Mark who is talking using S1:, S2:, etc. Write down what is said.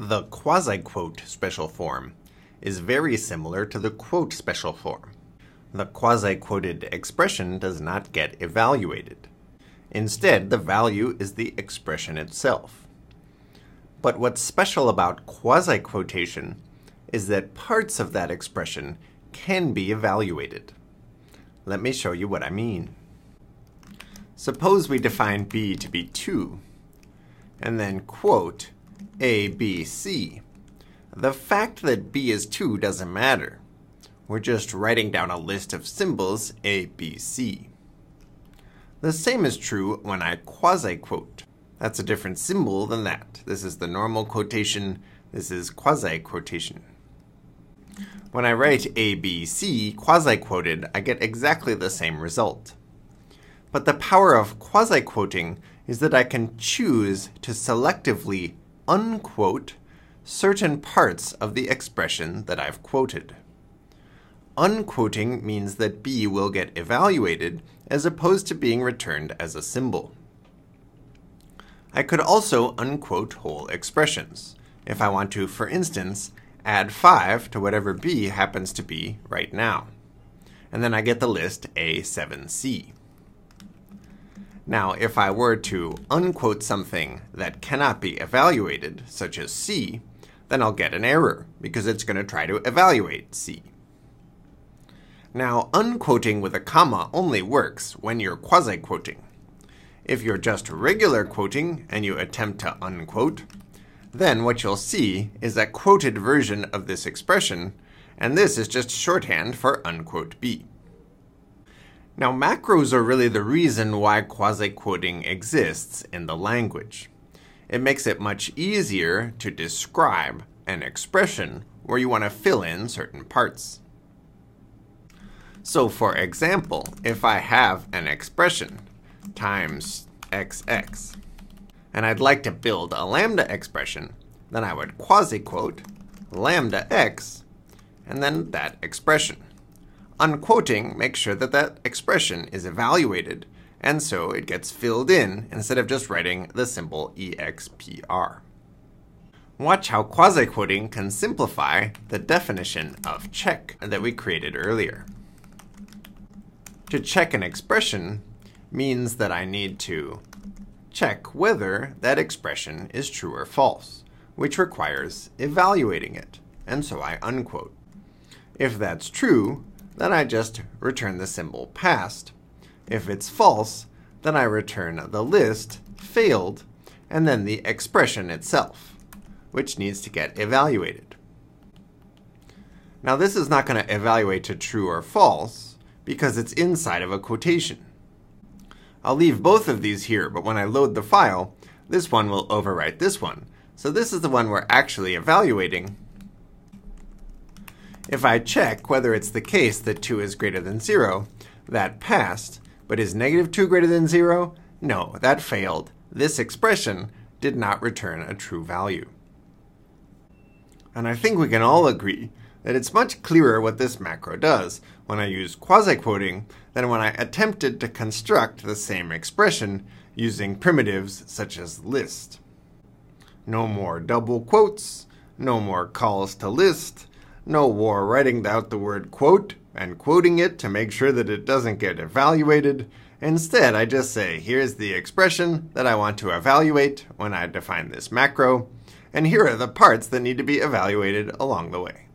S1: The quasi-quote special form is very similar to the quote special form. The quasi-quoted expression does not get evaluated. Instead, the value is the expression itself. But what's special about quasi-quotation is that parts of that expression can be evaluated. Let me show you what I mean. Suppose we define b to be 2, and then quote a, B, C. The fact that B is 2 doesn't matter. We're just writing down a list of symbols A, B, C. The same is true when I quasi-quote. That's a different symbol than that. This is the normal quotation. This is quasi-quotation. When I write A, B, C quasi-quoted, I get exactly the same result. But the power of quasi-quoting is that I can choose to selectively unquote certain parts of the expression that I've quoted. Unquoting means that B will get evaluated as opposed to being returned as a symbol. I could also unquote whole expressions. If I want to, for instance, add 5 to whatever B happens to be right now. And then I get the list A7C. Now, if I were to unquote something that cannot be evaluated, such as C, then I'll get an error, because it's going to try to evaluate C. Now, unquoting with a comma only works when you're quasi-quoting. If you're just regular quoting and you attempt to unquote, then what you'll see is a quoted version of this expression, and this is just shorthand for unquote B. Now, macros are really the reason why quasi-quoting exists in the language. It makes it much easier to describe an expression where you want to fill in certain parts. So for example, if I have an expression times xx, and I'd like to build a lambda expression, then I would quasi-quote lambda x, and then that expression. Unquoting makes sure that that expression is evaluated, and so it gets filled in instead of just writing the symbol EXPR. Watch how quasi-quoting can simplify the definition of check that we created earlier. To check an expression means that I need to check whether that expression is true or false, which requires evaluating it, and so I unquote. If that's true, then I just return the symbol passed. If it's false, then I return the list, failed, and then the expression itself, which needs to get evaluated. Now this is not going to evaluate to true or false, because it's inside of a quotation. I'll leave both of these here, but when I load the file, this one will overwrite this one. So this is the one we're actually evaluating, if I check whether it's the case that 2 is greater than 0, that passed, but is negative 2 greater than 0? No, that failed. This expression did not return a true value. And I think we can all agree that it's much clearer what this macro does when I use quasi-quoting than when I attempted to construct the same expression using primitives such as list. No more double quotes, no more calls to list, no war writing out the word quote and quoting it to make sure that it doesn't get evaluated. Instead, I just say, here's the expression that I want to evaluate when I define this macro, and here are the parts that need to be evaluated along the way.